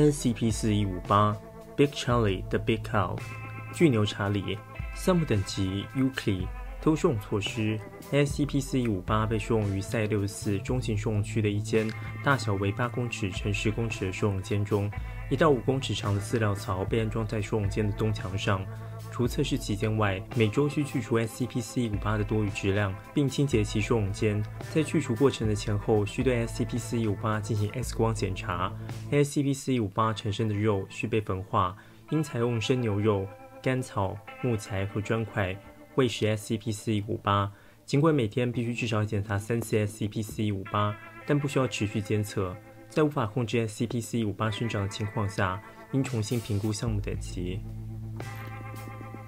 SCP 四一五八 Big Charlie，The Big Cow 巨牛查理项目等级 Euclid 偷送措施。SCP 四一五八被收容于赛六四中型收容区的一间大小为八公尺乘十公尺的收容间中，一道五公尺长的饲料槽被安装在收容间的东墙上。除测试期间外，每周需去除 SCP 四一五八的多余质量，并清洁其收容间。在去除过程的前后，需对 SCP 四一五八进行 X 光检查。SCP 四一五八产生的肉需被焚化，应采用生牛肉、干草、木材和砖块喂食 SCP 四一五八。尽管每天必须至少检查三次 SCP 四一五八，但不需要持续监测。在无法控制 SCP 四一五八生长的情况下，应重新评估项目等级。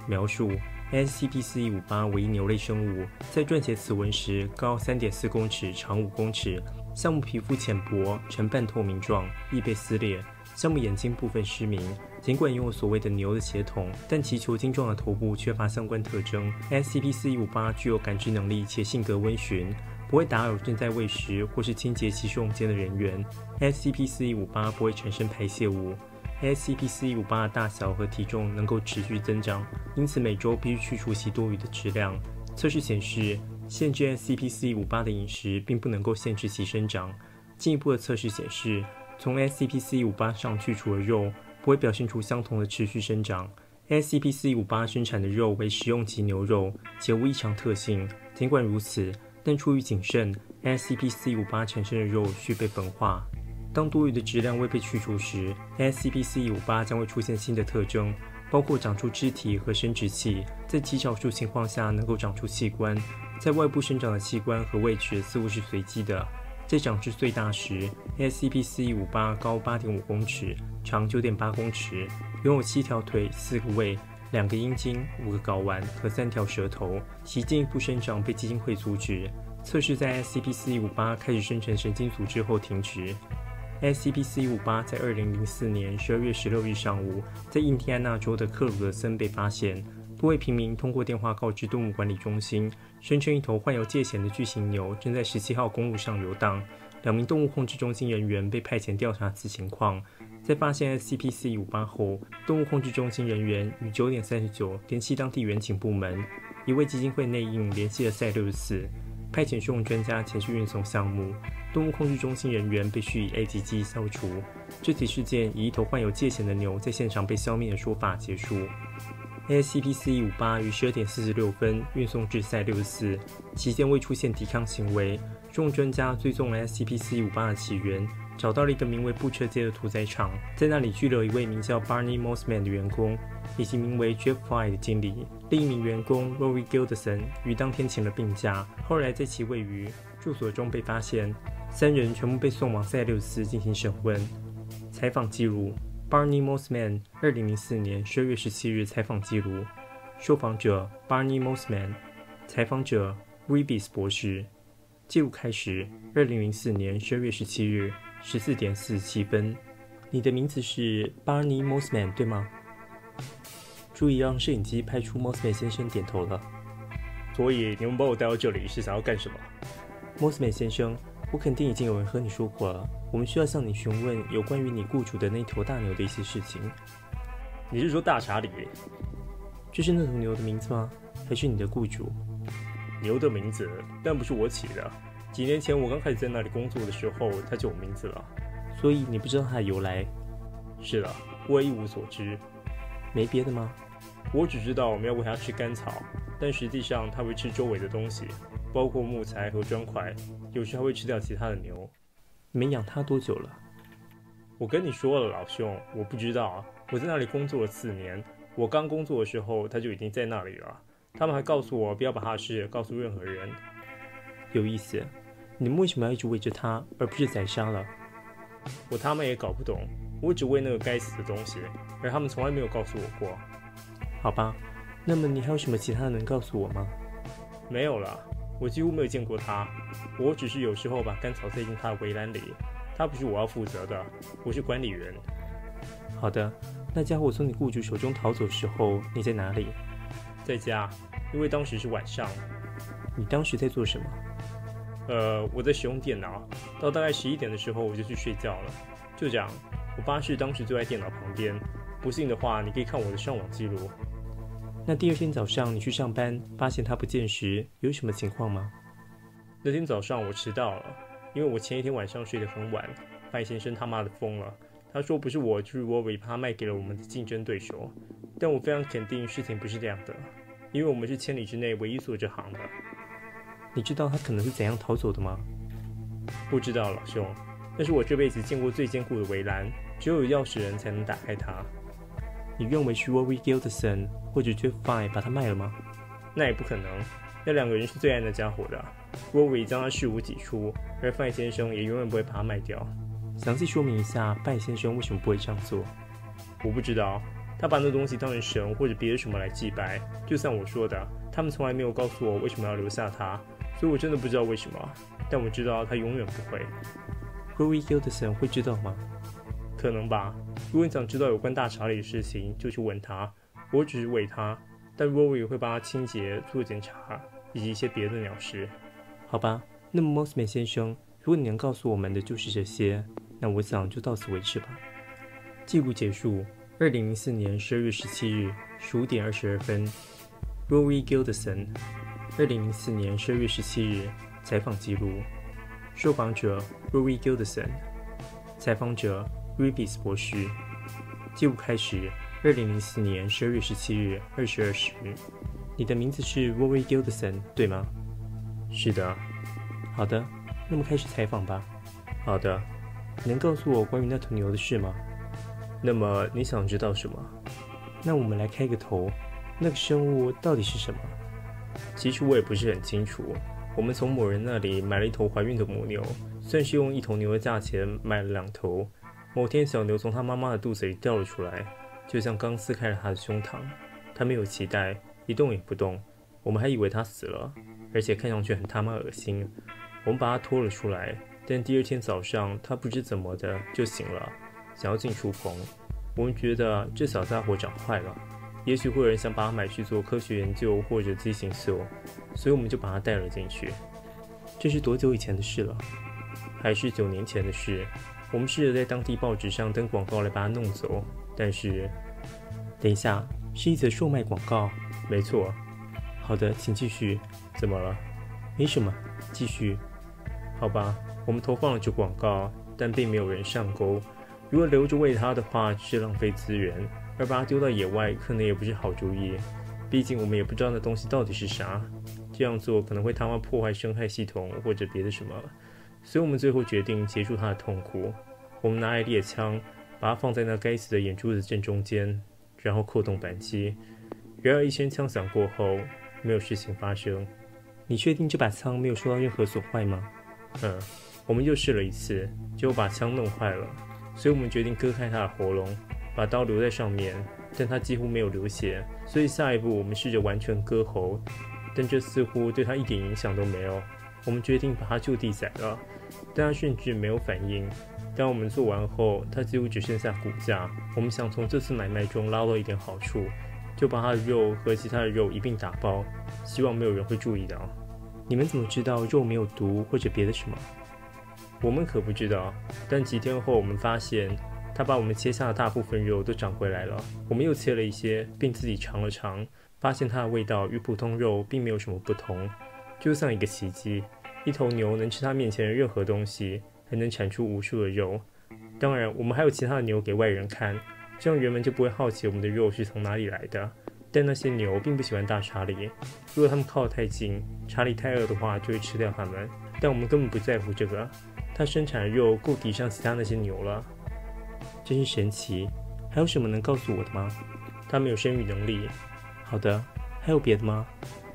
描述：SCP-4158 为一牛类生物，在撰写此文时高3.4公尺，长5公尺。项目皮肤浅薄，呈半透明状，易被撕裂。项目眼睛部分失明。尽管拥有所谓的牛的血统，但其球茎状的头部缺乏相关特征。SCP-4158 具有感知能力且性格温驯，不会打扰正在喂食或是清洁其收容间的人员。SCP-4158 不会产生排泄物。SCP-4158 的大小和体重能够持续增长，因此每周必须去除其多余的质量。测试显示，限制 SCP-4158 的饮食并不能够限制其生长。进一步的测试显示，从 SCP-4158 上去除的肉不会表现出相同的持续生长。SCP-4158 生产的肉为食用级牛肉，且无异常特性。尽管如此，但出于谨慎，SCP-458 产生的肉需被焚化。当多余的质量未被去除时，SCP-458 将会出现新的特征，包括长出肢体和生殖器，在极少数情况下能够长出器官。在外部生长的器官和位置似乎是随机的。在长至最大时，SCP-458 高8.5公尺，长9.8公尺，拥有七条腿、四个胃、两个阴茎、五个睾丸和三条舌头。其进一步生长被基金会阻止。测试在 SCP-4158 开始生成神经组织后停止。SCP-4158 在2004年12月16日上午，在印第安纳州的克鲁德森被发现。多位平民通过电话告知动物管理中心，声称一头患有疥癣的巨型牛正在17号公路上游荡。两名动物控制中心人员被派遣调查此情况。在发现 SCP-4158 后，动物控制中心人员于9点39联系当地远景部门，一位基金会内应联系了赛六十四。派遣收容专家前去运送项目，动物控制中心人员被需以 A 级机消除。这起事件以一头患有疥癣的牛在现场被消灭的说法结束。SCP-4158 于十二点四十六分运送至赛六十四，期间未出现抵抗行为。收容专家追踪了 SCP-4158 的起源，找到了一个名为布彻街的屠宰场，在那里拘留一位名叫 Barney Mossman 的员工。以及名为 Jeff Fly 的经理，另一名员工 Rory Gilderson 于当天请了病假，后来在其位于住所中被发现。三人全部被送往塞六斯进行审问。采访记录：Barney Mossman，二零零四年十二月十七日采访记录。受访者：Barney Mossman。采访者：Rebis 博士。记录开始：二零零四年十二月十七日十四点四十七分。你的名字是 Barney Mossman，对吗？注意让摄影机拍出 Mossman 先生点头了。所以你们把我带到这里是想要干什么？Mossman 先生，我肯定已经有人和你说过了。我们需要向你询问有关于你雇主的那头大牛的一些事情。你是说大查理？这是那头牛的名字吗？还是你的雇主？牛的名字，但不是我起的。几年前我刚开始在那里工作的时候，它就有名字了。所以你不知道它的由来？是的，我一无所知。没别的吗？我只知道我们要喂它吃干草，但实际上它会吃周围的东西，包括木材和砖块，有时还会吃掉其他的牛。没养它多久了？我跟你说了，老兄，我不知道。我在那里工作了四年，我刚工作的时候它就已经在那里了。他们还告诉我不要把它的事告诉任何人。有意思，你们为什么要一直喂着它，而不是宰杀了？我他妈也搞不懂。我只喂那个该死的东西，而他们从来没有告诉我过。好吧，那么你还有什么其他的能告诉我吗？没有了，我几乎没有见过他。我只是有时候把甘草塞进他的围栏里。他不是我要负责的，我是管理员。好的，那家伙从你雇主手中逃走的时候，你在哪里？在家，因为当时是晚上。你当时在做什么？呃，我在使用电脑。到大概十一点的时候，我就去睡觉了。就这样，我巴士当时就在电脑旁边。不信的话，你可以看我的上网记录。那第二天早上你去上班，发现他不见时，有什么情况吗？那天早上我迟到了，因为我前一天晚上睡得很晚。范先生他妈的疯了，他说不是我，就是我尾巴卖给了我们的竞争对手。但我非常肯定事情不是这样的，因为我们是千里之内唯一做这行的。你知道他可能是怎样逃走的吗？不知道，老兄。那是我这辈子见过最坚固的围栏，只有钥匙人才能打开它。你认为是 Rory Gilderson 或者 Jeff Fine 把它卖了吗？那也不可能。那两个人是最爱那家伙的。Rory 将他视如己出，而 Fine 先生也永远不会把它卖掉。详细说明一下，Fine 先生为什么不会这样做？我不知道。他把那东西当成神或者别的什么来祭拜。就像我说的，他们从来没有告诉我为什么要留下他，所以我真的不知道为什么。但我知道他永远不会。Rory Gilderson 会知道吗？可能吧。如果你想知道有关大查理的事情，就去问他。我只是喂他，但 Rory 会帮他清洁、做检查以及一些别的鸟事。好吧，那么 Mosman 先生，如果你能告诉我们的就是这些，那我想就到此为止吧。记录结束。二零零四年十二月十七日十五点二十二分，Rory Gilderson。二零零四年十二月十七日采访记录。受访者 Rory Gilderson。采访者。Rebis 博士，记录开始，二零零四年十二月十七日二十二时。你的名字是 Rory Gilderson，对吗？是的。好的，那么开始采访吧。好的。能告诉我关于那头牛的事吗？那么你想知道什么？那我们来开个头，那个生物到底是什么？其实我也不是很清楚。我们从某人那里买了一头怀孕的母牛，算是用一头牛的价钱买了两头。某天，小牛从它妈妈的肚子里掉了出来，就像刚撕开了它的胸膛。它没有脐带，一动也不动。我们还以为它死了，而且看上去很他妈恶心。我们把它拖了出来，但第二天早上，它不知怎么的就醒了，想要进厨房。我们觉得这小家伙长坏了，也许会有人想把它买去做科学研究或者畸形秀，所以我们就把它带了进去。这是多久以前的事了？还是九年前的事？我们试着在当地报纸上登广告来把它弄走，但是，等一下，是一则售卖广告。没错。好的，请继续。怎么了？没什么，继续。好吧，我们投放了这广告，但并没有人上钩。如果留着喂它的话，是浪费资源；而把它丢到野外，可能也不是好主意。毕竟我们也不知道那东西到底是啥。这样做可能会他妈破坏生态系统或者别的什么。所以我们最后决定结束他的痛苦。我们拿来猎枪，把它放在那该死的眼珠子正中间，然后扣动扳机。然而一声枪响过后，没有事情发生。你确定这把枪没有受到任何损坏吗？嗯，我们又试了一次，结果把枪弄坏了。所以我们决定割开他的喉咙，把刀留在上面，但他几乎没有流血。所以下一步我们试着完全割喉，但这似乎对他一点影响都没有。我们决定把它就地宰了，但它甚至没有反应。当我们做完后，它几乎只剩下骨架。我们想从这次买卖中捞到一点好处，就把它的肉和其他的肉一并打包，希望没有人会注意到。你们怎么知道肉没有毒或者别的什么？我们可不知道。但几天后，我们发现它把我们切下的大部分肉都长回来了。我们又切了一些，并自己尝了尝，发现它的味道与普通肉并没有什么不同。就像一个奇迹，一头牛能吃它面前的任何东西，还能产出无数的肉。当然，我们还有其他的牛给外人看，这样人们就不会好奇我们的肉是从哪里来的。但那些牛并不喜欢大查理，如果他们靠得太近，查理太饿的话就会吃掉他们。但我们根本不在乎这个，它生产的肉够抵上其他那些牛了。真是神奇！还有什么能告诉我的吗？他没有生育能力。好的，还有别的吗？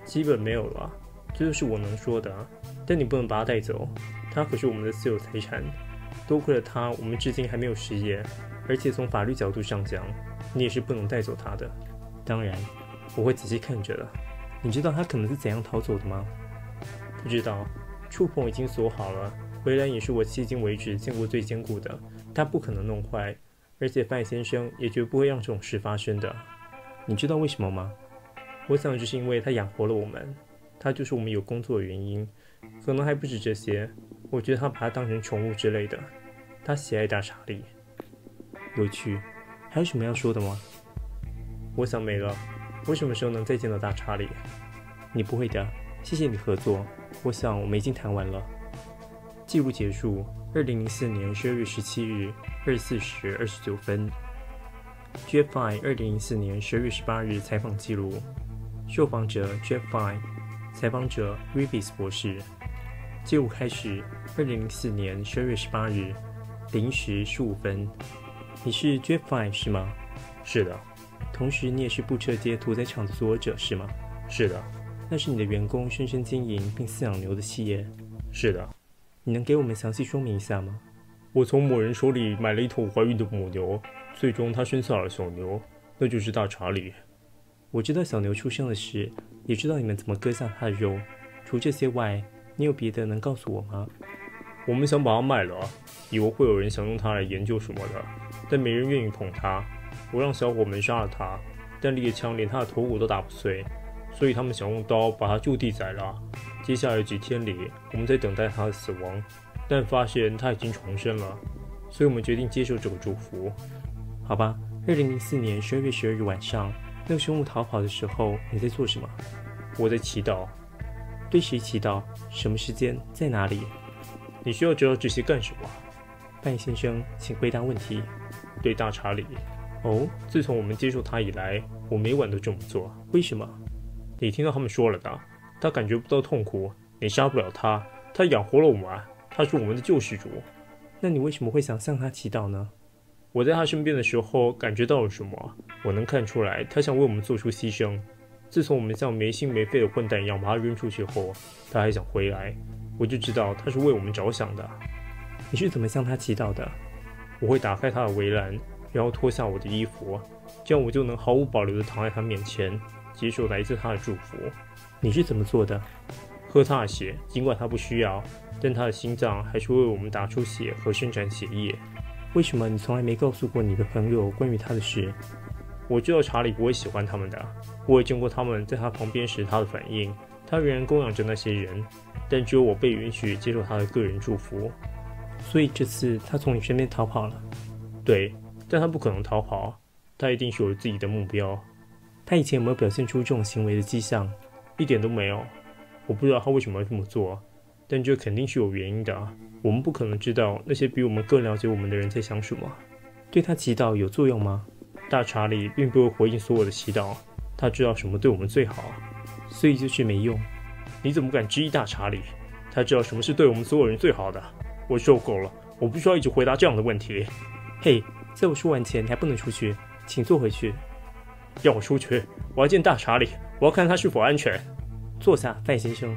基本没有了。这就是我能说的，但你不能把他带走，他可是我们的私有财产。多亏了他，我们至今还没有失业，而且从法律角度上讲，你也是不能带走他的。当然，我会仔细看着的。你知道他可能是怎样逃走的吗？不知道，触碰已经锁好了，围栏也是我迄今为止见过最坚固的，他不可能弄坏，而且范先生也绝不会让这种事发生的。你知道为什么吗？我想就是因为他养活了我们。他就是我们有工作的原因，可能还不止这些。我觉得他把它当成宠物之类的。他喜爱大查理。有趣。还有什么要说的吗？我想没了。我什么时候能再见到大查理？你不会的。谢谢你合作。我想我们已经谈完了。记录结束。二零零四年十二月十七日二十四时二十九分。GFI 二零零四年十二月十八日采访记录。受访者 GFI，采访者 Rivis 博士。记录开始。二零零四年十二月十八日零时十五分。你是 GFI 是吗？是的。同时，你也是布彻街屠宰场的所有者是吗？是的。那是你的员工深深经营并饲养牛的企业。是的。你能给我们详细说明一下吗？我从某人手里买了一头怀孕的母牛，最终它生下了小牛，那就是大查理。我知道小牛出生的事，也知道你们怎么割下它的肉。除这些外，你有别的能告诉我吗？我们想把它卖了，以为会有人想用它来研究什么的，但没人愿意捧它。我让小伙们杀了它，但猎枪连它的头骨都打不碎，所以他们想用刀把它就地宰了。接下来几天里，我们在等待它的死亡，但发现它已经重生了，所以我们决定接受这个祝福。好吧，二零零四年十二月十二日晚上，那个生物逃跑的时候，你在做什么？我在祈祷。对谁祈祷？什么时间？在哪里？你需要知道这些干什么？范先生，请回答问题。对大查理。哦，自从我们接受他以来，我每晚都这么做。为什么？你听到他们说了的。他感觉不到痛苦，你杀不了他。他养活了我们，他是我们的救世主。那你为什么会想向他祈祷呢？我在他身边的时候感觉到了什么？我能看出来，他想为我们做出牺牲。自从我们像没心没肺的混蛋一样把他扔出去后，他还想回来。我就知道他是为我们着想的。你是怎么向他祈祷的？我会打开他的围栏。然后脱下我的衣服，这样我就能毫无保留地躺在他面前，接受来自他的祝福。你是怎么做的？喝他的血，尽管他不需要，但他的心脏还是为我们打出血和生产血液。为什么你从来没告诉过你的朋友关于他的事？我知道查理不会喜欢他们的。我也见过他们在他旁边时他的反应。他仍然供养着那些人，但只有我被允许接受他的个人祝福。所以这次他从你身边逃跑了。对。但他不可能逃跑，他一定是有自己的目标。他以前有没有表现出这种行为的迹象？一点都没有。我不知道他为什么要这么做，但这肯定是有原因的。我们不可能知道那些比我们更了解我们的人在想什么。对他祈祷有作用吗？大查理并不会回应所有的祈祷。他知道什么对我们最好，所以就是没用。你怎么敢质疑大查理？他知道什么是对我们所有人最好的。我受够了，我不需要一直回答这样的问题。嘿。在我说完前，你还不能出去，请坐回去。让我出去，我要见大查理，我要看他是否安全。坐下，范先生。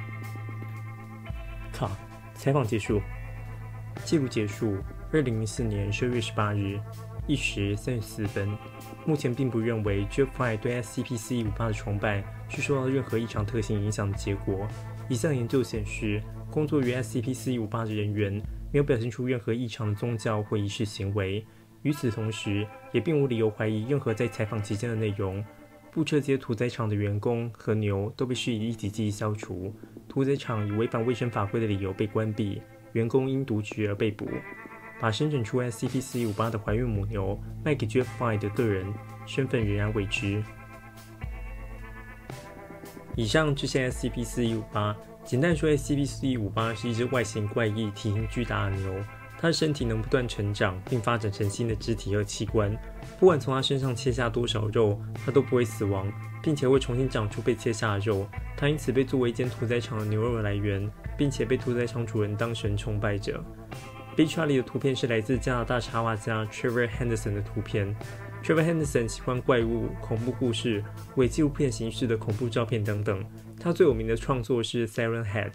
好，采访结束，记录结束。二零零四年十二月十八日一时三十四分。目前并不认为 Jeff 对 SCP-C 五八的崇拜是受到任何异常特性影响的结果。一项研究显示，工作于 SCP-C 五八的人员没有表现出任何异常的宗教或仪式行为。与此同时，也并无理由怀疑任何在采访期间的内容。布彻街屠宰场的员工和牛都被施以立即记忆消除。屠宰场以违反卫生法规的理由被关闭，员工因渎职而被捕。把生产出 SCP-458 的怀孕母牛卖给 Jeff Fine 的个人身份仍然未知。以上就是 SCP-458。简单说，SCP-458 是一只外形怪异、体型巨大的牛。他的身体能不断成长，并发展成新的肢体和器官。不管从他身上切下多少肉，他都不会死亡，并且会重新长出被切下的肉。他因此被作为一间屠宰场的牛肉来源，并且被屠宰场主人当神崇拜者。b c h a r l i 的图片是来自加拿大插画家 Trevor Henderson 的图片。Trevor Henderson 喜欢怪物、恐怖故事、伪纪录片形式的恐怖照片等等。他最有名的创作是 Siren Head。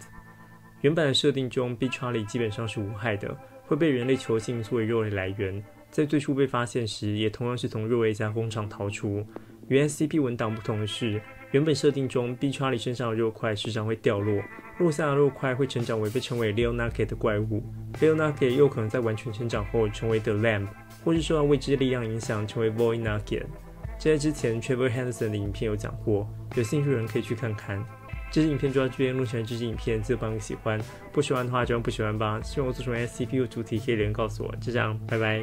原版的设定中 b c h a r l i 基本上是无害的。会被人类囚禁作为肉类来源，在最初被发现时，也同样是从肉类加工厂逃出。与 SCP 文档不同的是，原本设定中，B Charlie 身上的肉块时常会掉落，落下的肉块会成长为被称为 Leo Nugget 的怪物。Leo Nugget 又可能在完全成长后成为 The Lamb，或是受到未知力量影响成为 Void Nugget。这在之前 Trevor Henderson 的影片有讲过，有兴趣的人可以去看看。这支影片就到这边，录成这支影片，记得帮个喜欢，不喜欢的话就不喜欢吧。希望我做什么 SCP 主题可以留言告诉我，就这样，拜拜。